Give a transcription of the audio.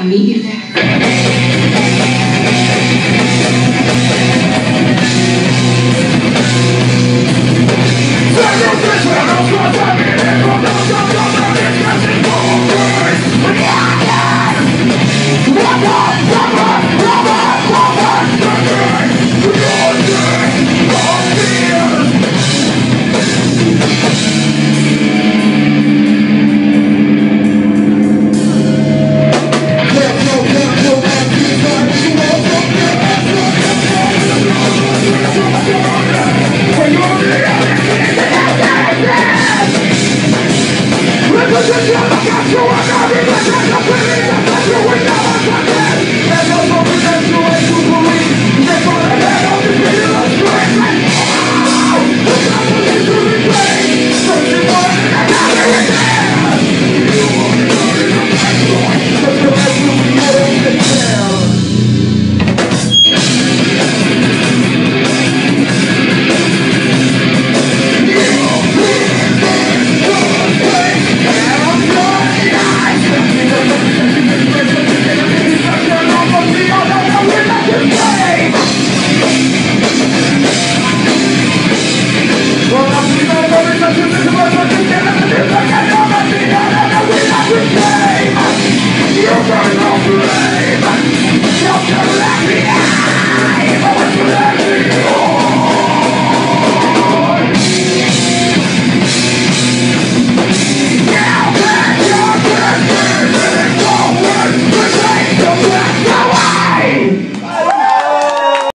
Amiga.